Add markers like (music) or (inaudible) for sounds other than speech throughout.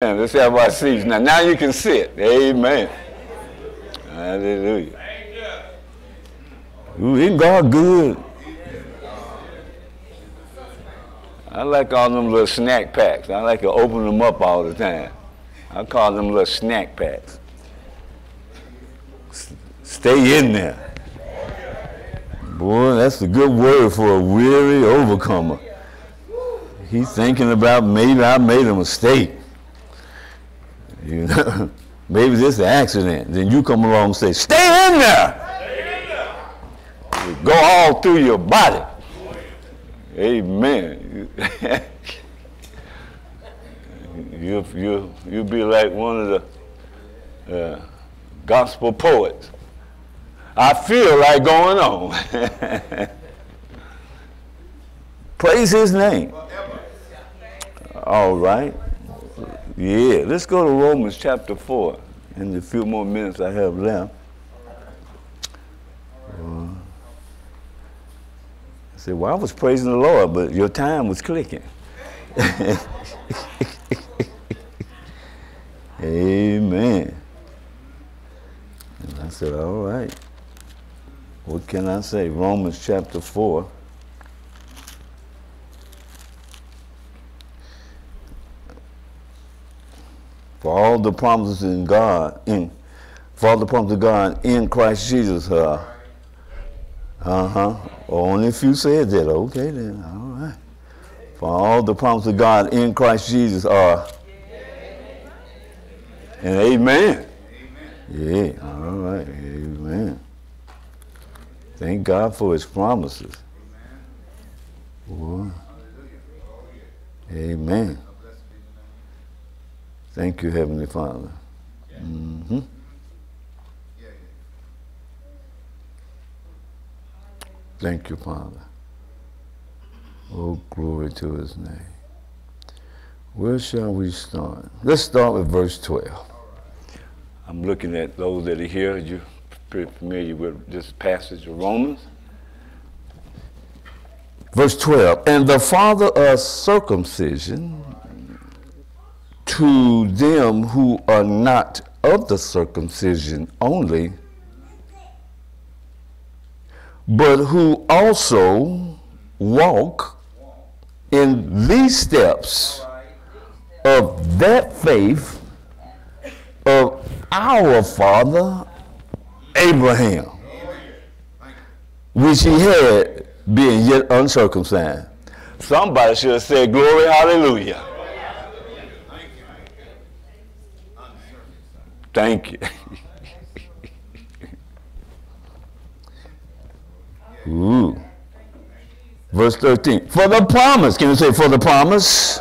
Let's have our seats now. Now you can sit. Amen. Hallelujah. Ooh, isn't God good? I like all them little snack packs. I like to open them up all the time. I call them little snack packs. S- Stay in there. Boy, that's a good word for a weary overcomer. He's thinking about maybe I made a mistake. You know, (laughs) maybe this is an accident. Then you come along and say, "Stay in there." Go all through your body. Amen. you (laughs) you you be like one of the uh, gospel poets. I feel like going on. (laughs) Praise His name. All right. Yeah, let's go to Romans chapter 4 in the few more minutes I have left. Uh, I said, well, I was praising the Lord, but your time was clicking. (laughs) Amen. And I said, all right. What can I say? Romans chapter 4. For all the promises in God, in for all the promises of God in Christ Jesus. Uh huh. Only if you said that. Okay then. All right. For all the promises of God in Christ Jesus are. And amen. Yeah. All right. Amen. Thank God for His promises. Boy. Amen. Thank you, Heavenly Father. hmm Thank you, Father. Oh, glory to his name. Where shall we start? Let's start with verse 12. I'm looking at those that are here. You're pretty familiar with this passage of Romans. Verse 12. And the father of circumcision to them who are not of the circumcision only, but who also walk in these steps of that faith of our father Abraham, which he had being yet uncircumcised. Somebody should have said, Glory, hallelujah. Thank you. Ooh. Verse 13. For the promise, can you say for the promise?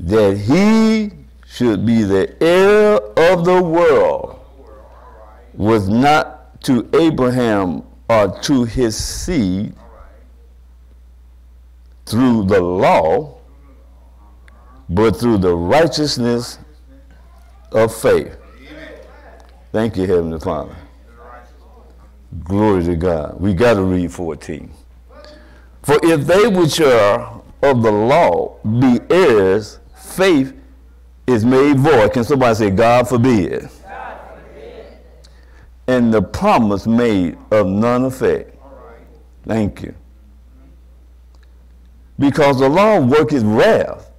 That he should be the heir of the world was not to Abraham or to his seed through the law, but through the righteousness of faith. Thank you, Heavenly Father. Glory to God. We got to read 14. For if they which are of the law be heirs, faith is made void. Can somebody say, God forbid? God forbid. And the promise made of none effect. Thank you. Because the law worketh wrath.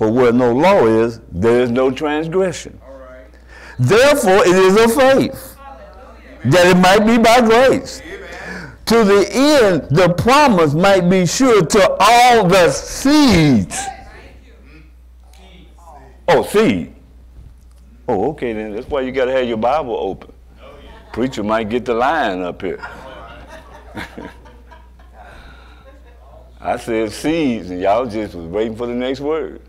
For where no law is, there is no transgression. Therefore, it is of faith that it might be by grace. To the end, the promise might be sure to all the seeds. Oh, seed. Oh, okay then. That's why you got to have your Bible open. Preacher might get the line up here. (laughs) I said seeds, and y'all just was waiting for the next word.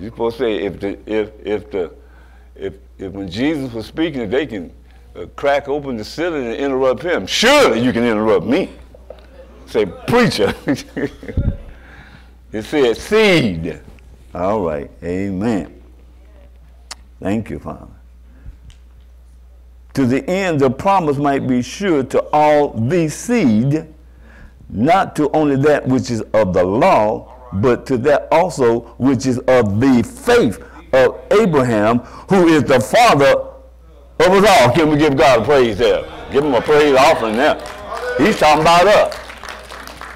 You're supposed to say if the if if the if if when Jesus was speaking, if they can uh, crack open the ceiling and interrupt him, surely you can interrupt me. Say preacher. (laughs) it said seed. All right. Amen. Thank you, Father. To the end, the promise might be sure to all the seed, not to only that which is of the law, but to that also which is of the faith of Abraham, who is the father of us all. Can we give God a praise there? Give him a praise offering there. He's talking about us.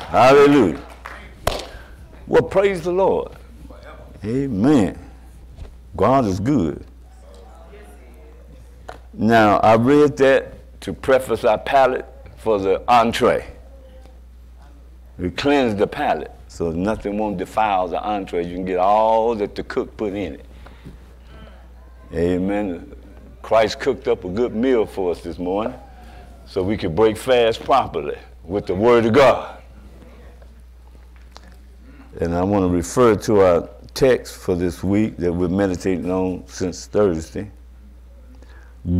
Hallelujah. Well, praise the Lord. Amen. God is good. Now, I read that to preface our palate for the entree. We cleanse the palate so nothing won't defile the entree. You can get all that the cook put in it. Amen. Christ cooked up a good meal for us this morning so we could break fast properly with the Word of God. And I want to refer to our text for this week that we're meditating on since Thursday.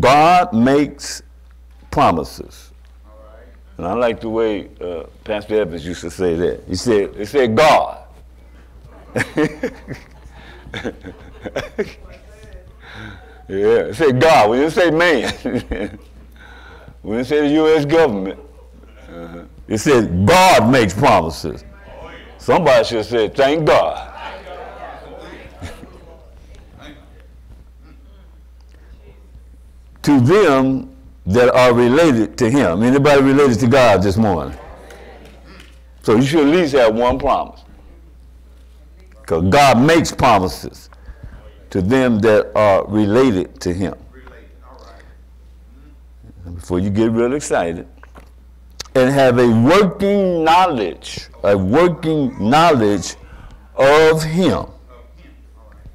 God makes promises. And I like the way uh, Pastor Evans used to say that. He said, he said God. (laughs) yeah, he said God. We didn't say man. (laughs) we didn't say the U.S. government. Uh-huh. It said God makes promises. Somebody should said, thank God. (laughs) to them that are related to him. Anybody related to God this morning? So you should at least have one promise. Because God makes promises to them that are related to him. Before you get real excited, and have a working knowledge, a working knowledge of him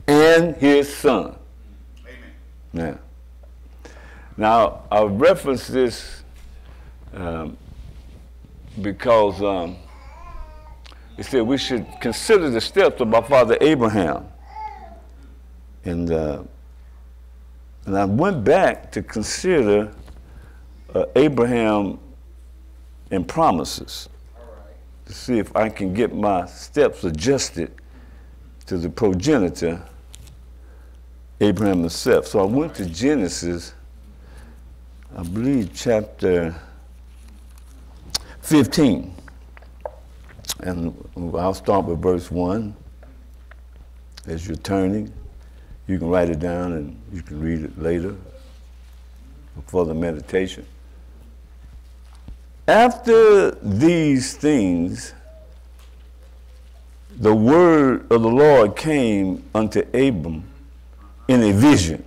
and his son. Amen. Now, now I reference this um, because um, it said we should consider the steps of my father Abraham. And, uh, and I went back to consider uh, Abraham and promises to see if I can get my steps adjusted to the progenitor, Abraham himself. So I went to Genesis, I believe, chapter 15. And I'll start with verse 1. As you're turning, you can write it down and you can read it later for the meditation. After these things, the word of the Lord came unto Abram in a vision,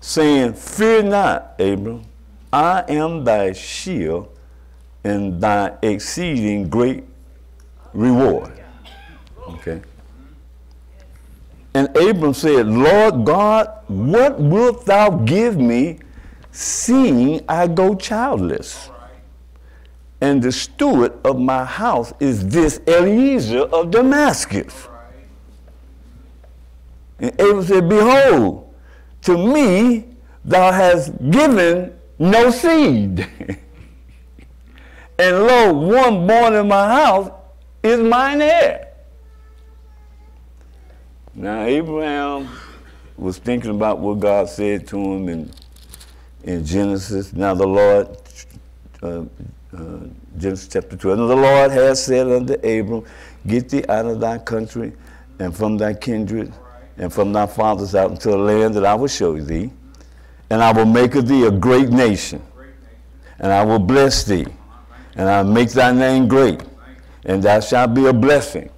saying, Fear not, Abram, I am thy shield and thy exceeding great reward. Okay. And Abram said, Lord God, what wilt thou give me? seeing I go childless. And the steward of my house is this Eliezer of Damascus. And Abram said, Behold, to me thou hast given no seed. (laughs) and lo, one born in my house is mine heir. Now, Abraham was thinking about what God said to him and in Genesis. Now the Lord, uh, uh, Genesis chapter 12, and the Lord has said unto Abram, Get thee out of thy country and from thy kindred and from thy fathers out into a land that I will show thee, and I will make of thee a great nation, and I will bless thee, and I will make thy name great, and thou shalt be a blessing.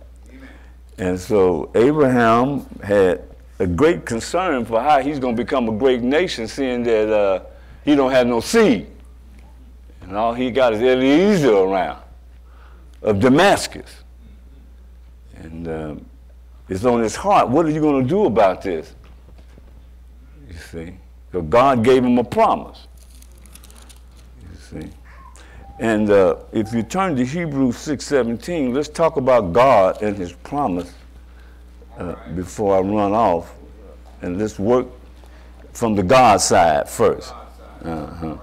And so Abraham had a great concern for how he's going to become a great nation, seeing that uh, he don't have no seed. And all he got is Eliezer around of Damascus. And um, it's on his heart. What are you going to do about this? You see? Because God gave him a promise. You see? And uh, if you turn to Hebrews 6.17, let's talk about God and his promise uh, before I run off. And let's work from the God side first. Uh-huh.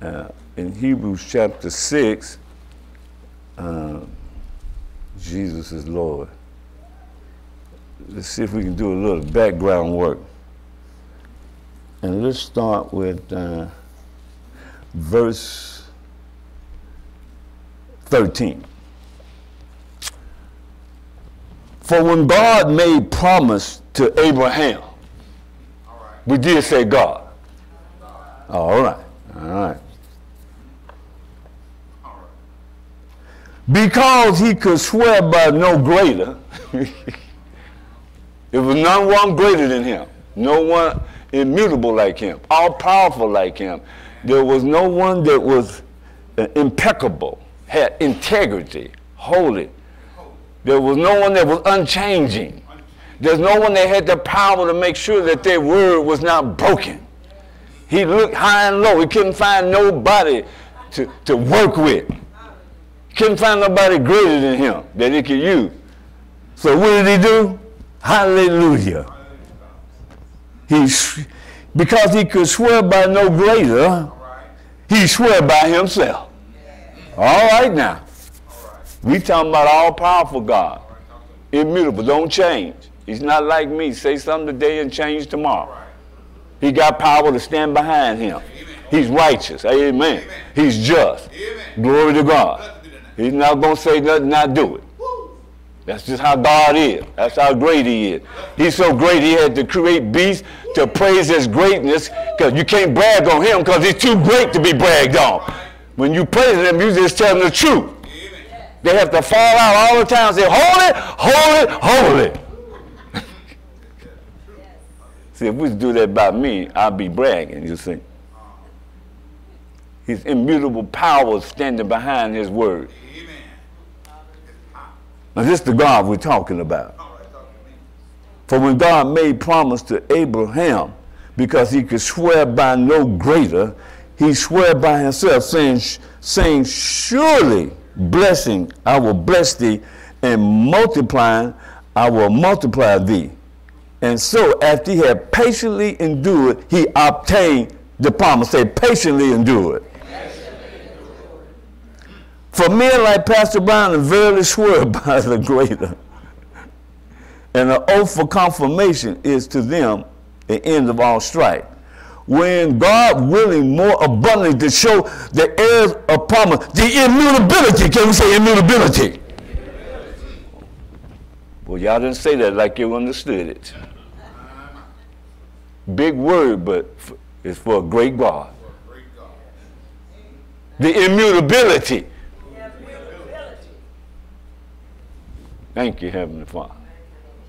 Uh, in Hebrews chapter 6, uh, Jesus is Lord let's see if we can do a little background work. And let's start with uh, verse 13. For when God made promise to Abraham, we did say God. God. All right, all right. All right. Because he could swear by no greater. (laughs) there was none one greater than him, no one immutable like him, all powerful like him. There was no one that was uh, impeccable, had integrity, holy. There was no one that was unchanging. There's no one that had the power to make sure that their word was not broken. He looked high and low. He couldn't find nobody to, to work with. Couldn't find nobody greater than him that he could use. So what did he do? Hallelujah. He, because he could swear by no greater, he swore by himself. All right now. We talking about all powerful God. Immutable, don't change. He's not like me. Say something today and change tomorrow. He got power to stand behind him. He's righteous. Amen. He's just. Glory to God. He's not going to say nothing, not do it. That's just how God is. That's how great he is. He's so great he had to create beasts to praise his greatness because you can't brag on him because he's too great to be bragged on. When you praise him, you just tell them the truth. They have to fall out all the time and say, holy, holy, holy. (laughs) see, if we do that by me, I'll be bragging, you see. His immutable power standing behind his word. Now, this is the God we're talking about. For when God made promise to Abraham, because he could swear by no greater, he swore by himself, saying, saying, Surely blessing I will bless thee, and multiplying I will multiply thee. And so, after he had patiently endured, he obtained the promise. Say, patiently endured. For men like Pastor Brown and verily swear (laughs) by the greater. And the oath for confirmation is to them the end of all strife. When God willing more abundantly to show the heirs of promise, the immutability, can we say immutability? Well, y'all didn't say that like you understood it. Big word, but it's for a great God. The immutability. Thank you, Heavenly Father.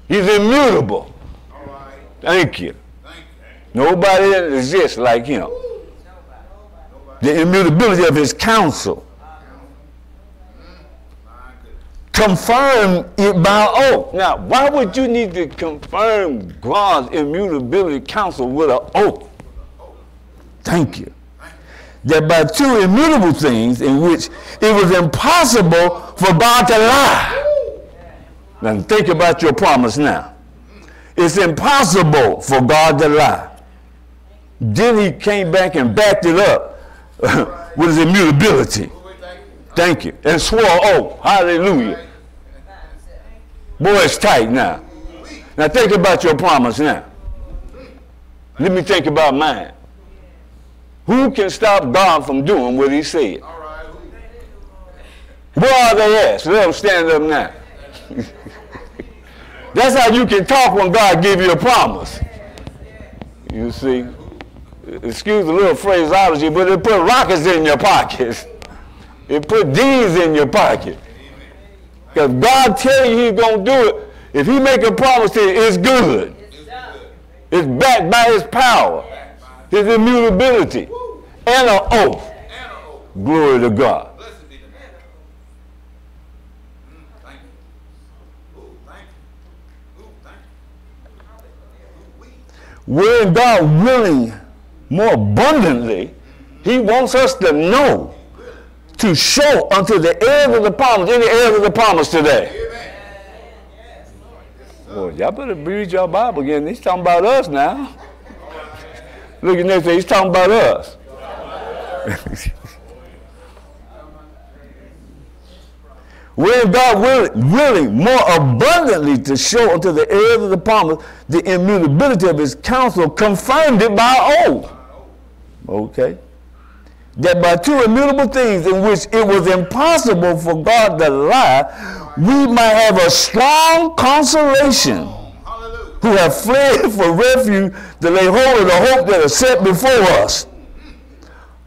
He's immutable. Thank you. Nobody exists like him. The immutability of his counsel. Confirm it by oath. Now, why would you need to confirm God's immutability counsel with an oath? Thank you. That by two immutable things in which it was impossible for God to lie. Now think about your promise now. It's impossible for God to lie. Then he came back and backed it up (laughs) with his immutability. Thank you. And swore, oh, hallelujah. Boy, it's tight now. Now think about your promise now. Let me think about mine. Who can stop God from doing what he said? Are they at? let them stand up now. (laughs) That's how you can talk when God give you a promise. You see, excuse the little phraseology, but it put rockets in your pockets. (laughs) It put D's in your pocket. Because God tell you he's going to do it. If he make a promise to you, it's good. It's backed by his power, his immutability, and an oath. Glory to God. When God willing more abundantly, he wants us to know, to show unto the heirs of the promise, any heirs of the promise today. Well, y'all better read your Bible again. He's talking about us now. Look at next he's talking about us. (laughs) when God willing, willing more abundantly to show unto the heirs of the promise the immutability of his counsel, confirmed it by oath. Okay. that by two immutable things in which it was impossible for God to lie, we might have a strong consolation who have fled (laughs) for refuge to lay hold of the hope that is set before us.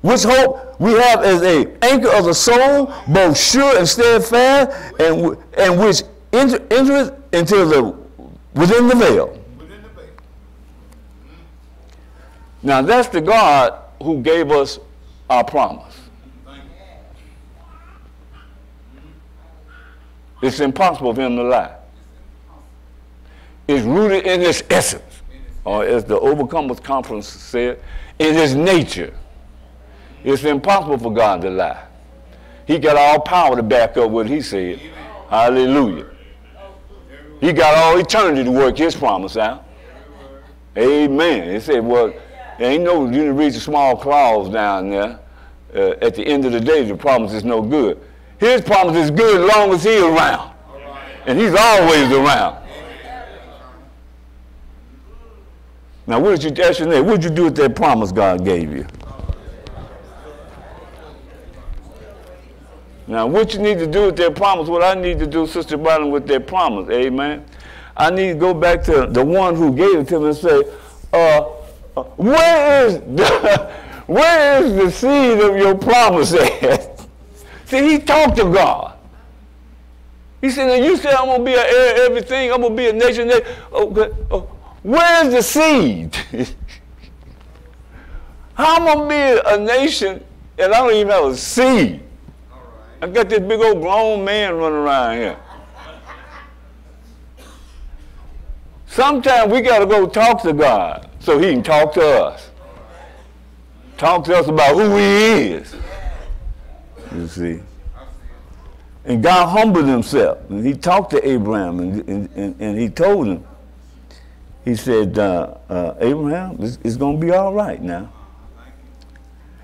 Which hope we have as a anchor of the soul, both sure and steadfast, and, and which enter, into the within the veil. Now that's the God who gave us our promise. It's impossible for him to lie. It's rooted in his essence, or as the Overcomers Conference said, in his nature. It's impossible for God to lie. He got all power to back up what he said. Hallelujah. He got all eternity to work his promise out. Amen. He said, well, ain't no, you read the small clause down there. Uh, at the end of the day, the promise is no good. His promise is good as long as he's around. And he's always around. Now, what did you, your name, what did you do with that promise God gave you? Now, what you need to do with their promise, what I need to do, Sister Biden, with their promise, amen? I need to go back to the one who gave it to me and say, uh, uh where is (laughs) the, where is the seed of your promise at? (laughs) See, he talked to God. He said, you said I'm going to be an heir of everything. I'm going to be a nation. Okay. Oh, where's the seed? How am I going to be a nation and I don't even have a seed? I got this big old grown man running around here. Sometimes we got to go talk to God so he can talk to us. Talk to us about who he is. You see. And God humbled himself. And he talked to Abraham and, and, and, and he told him, he said, uh, uh, Abraham, it's, it's going to be all right now.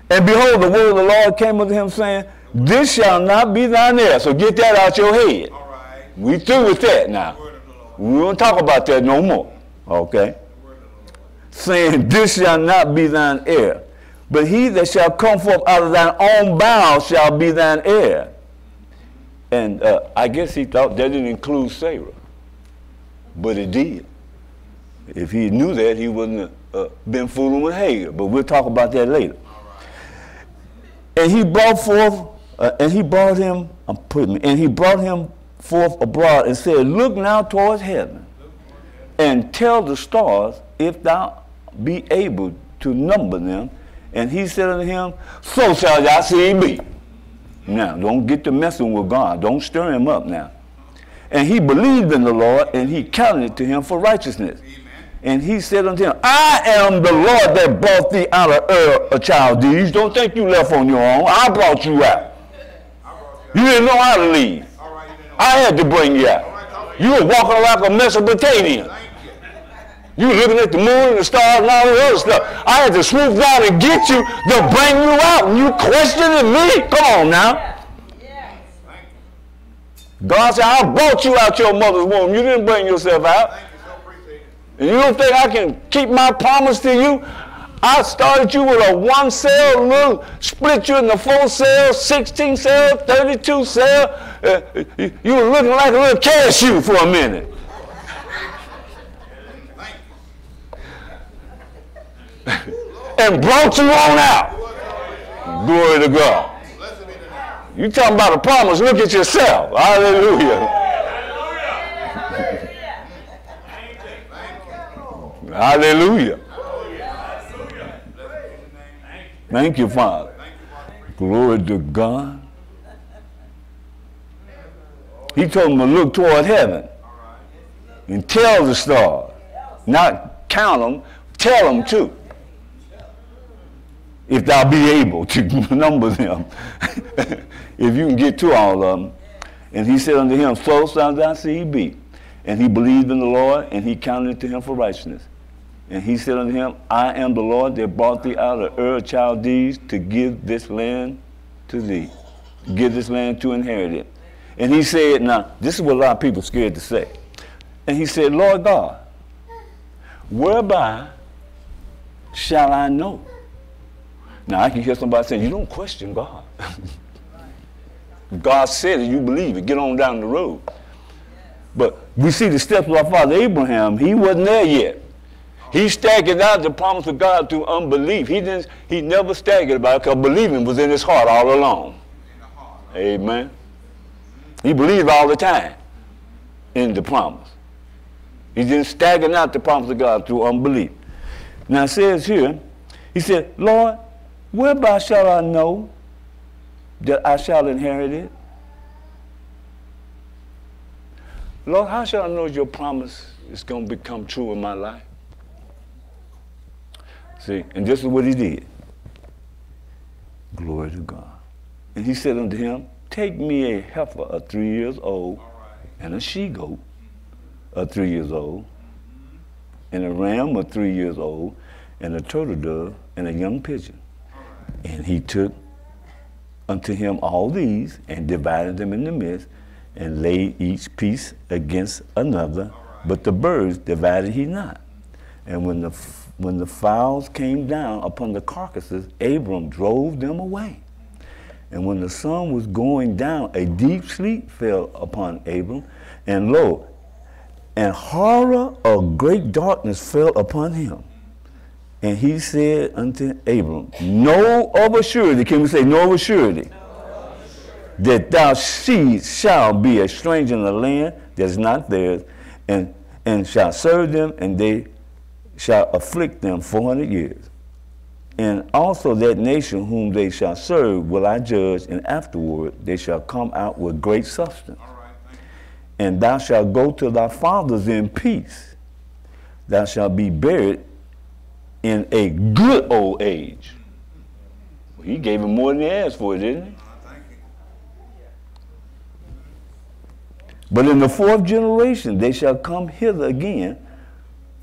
And behold, the word of the Lord came unto him saying, This shall not be thine heir. So get that out your head. We through with that now. We won't talk about that no more. Okay? Saying, This shall not be thine heir. But he that shall come forth out of thine own bowels shall be thine heir. And uh, I guess he thought that didn't include Sarah. But it did. If he knew that, he wouldn't have uh, been fooling with Hagar. But we'll talk about that later. And he brought forth, uh, and he brought him, I'm putting, and he brought him forth abroad and said, Look now towards heaven and tell the stars if thou be able to number them. And he said unto him, So shall thy seed be. Now, don't get to messing with God. Don't stir him up now. And he believed in the Lord, and he counted it to him for righteousness. Amen. And he said unto him, I am the Lord that brought thee out of Ur of Chaldees. Don't think you left on your own. I brought you out. You didn't know how to leave. I had to bring you out. You were walking around like a Mesopotamian. You were looking at the moon and the stars and all the other stuff. I had to swoop down and get you to bring you out. And you questioning me? Come on now. God said, I brought you out your mother's womb. You didn't bring yourself out. And you don't think I can keep my promise to you? I started you with a one cell, little, split you into four cells, 16 cells, 32 cells. Uh, you were looking like a little cashew for a minute. and brought you on out. Glory to God. You talking about a promise, look at yourself. Hallelujah. Hallelujah. Thank you, Father. Glory to God. He told him to look toward heaven and tell the stars. Not count them, tell them too if thou be able to (laughs) number them, (laughs) if you can get to all of them. And he said unto him, So shall thy seed be. And he believed in the Lord, and he counted it to him for righteousness. And he said unto him, I am the Lord that brought thee out of Ur of Chaldees to give this land to thee, give this land to inherit it. And he said, now, this is what a lot of people are scared to say. And he said, Lord God, whereby shall I know Now I can hear somebody saying, you don't question God. (laughs) God said it, you believe it. Get on down the road. But we see the steps of our father Abraham. He wasn't there yet. He staggered out the promise of God through unbelief. He didn't. He never staggered about it because believing was in his heart all along. Heart. Amen. He believed all the time in the promise. He didn't stagger out the promise of God through unbelief. Now it says here, he said, Lord, whereby shall I know that I shall inherit it? Lord, how shall I know your promise is going to become true in my life? See, and this is what he did. Glory to God. And he said unto him, Take me a heifer of three years old and a she goat of three years old and a ram of three years old and a turtle dove and a young pigeon. And he took unto him all these and divided them in the midst and laid each piece against another, but the birds divided he not. And when the when the fowls came down upon the carcasses, Abram drove them away. And when the sun was going down, a deep sleep fell upon Abram, and lo, and horror of great darkness fell upon him. And he said unto Abram, Know of a surety, can we say, Know of a surety, that thou seed shall be a stranger in the land that is not theirs, and, and shall serve them, and they shall afflict them 400 years. And also that nation whom they shall serve will I judge, and afterward they shall come out with great substance. and thou shalt go to thy fathers in peace. Thou shalt be buried in a good old age. Well, he gave him more than he asked for, didn't he? But in the fourth generation they shall come hither again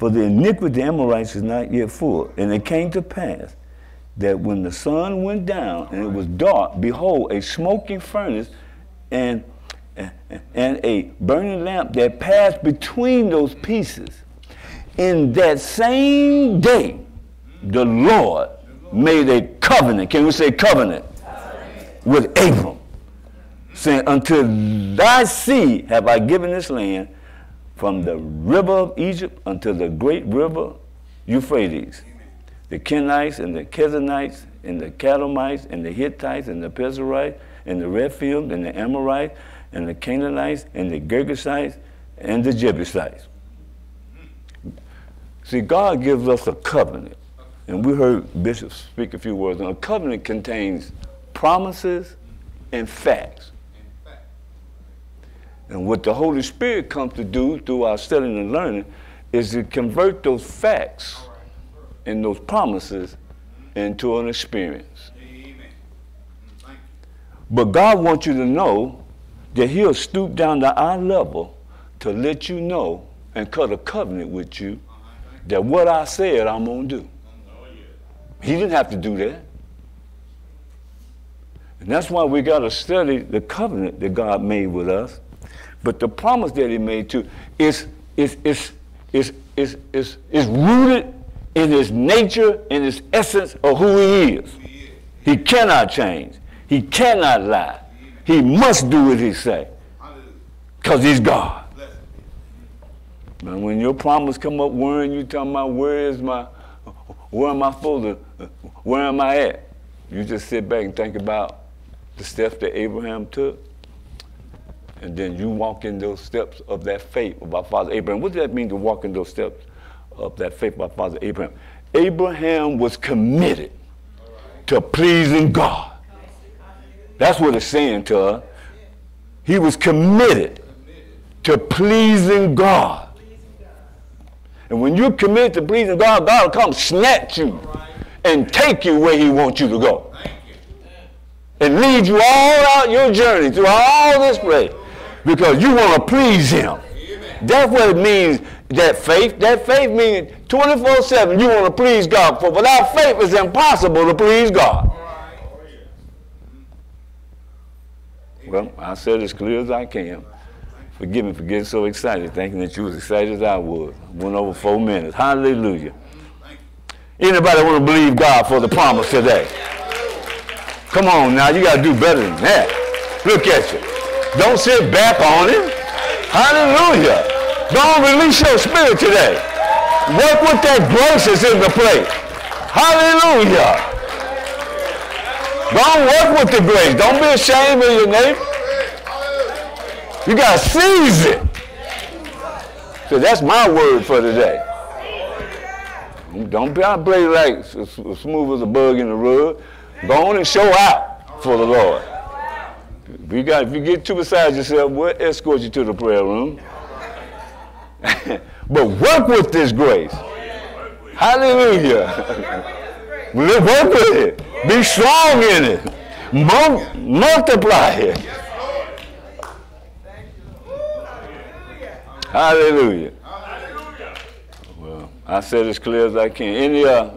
for the iniquity of the Amorites is not yet full. And it came to pass that when the sun went down and it was dark, behold, a smoking furnace and, and a burning lamp that passed between those pieces. In that same day, the Lord made a covenant. Can we say covenant? With Abram, saying, Unto thy seed have I given this land from the river of Egypt until the great river Euphrates. The Kenites and the Kenizzites and the Kadmonites and the Hittites and the Perizzites and the Rephaim and the Amorites and the Canaanites and the Girgashites and the Jebusites. See, God gives us a covenant. And we heard Bishop speak a few words. And a covenant contains promises and facts. And what the Holy Spirit comes to do through our studying and learning is to convert those facts and those promises into an experience. Amen. Thank you. But God wants you to know that He'll stoop down to our level to let you know and cut a covenant with you that what I said I'm going to do. He didn't have to do that. And that's why we got to study the covenant that God made with us but the promise that he made to is, is, is, is, is, is, is rooted in his nature, in his essence of who he is. He cannot change. He cannot lie. He must do what he say. Because he's God. And when your promise come up worrying you talking about where is my, where am I supposed where am I at? You just sit back and think about the steps that Abraham took and then you walk in those steps of that faith of our father Abraham. What does that mean to walk in those steps of that faith of our father Abraham? Abraham was committed to pleasing God. That's what it's saying to us. He was committed to pleasing God. And when you're committed to pleasing God, God will come snatch you and take you where he wants you to go. And lead you all out your journey through all this place because you want to please him. That's what it means, that faith. That faith means 24 7, you want to please God. For without faith, it's impossible to please God. Well, I said as clear as I can. Forgive me for getting so excited, thinking that you was excited as I was. Went over four minutes. Hallelujah. Anybody want to believe God for the promise today? Come on now, you got to do better than that. Look at you. Don't sit back on it. Hallelujah. Don't release your spirit today. Work with that grace that's in the plate. Hallelujah. Don't work with the grace. Don't be ashamed of your neighbor. You got to seize it. So that's my word for today. Don't be play like smooth as a bug in the rug. Go on and show out for the Lord. If you, got, if you get too beside yourself, we'll escort you to the prayer room. (laughs) but work with this grace. Hallelujah. (laughs) work with it. Be strong in it. multiply it. Hallelujah. Well, I said as clear as I can. Any uh,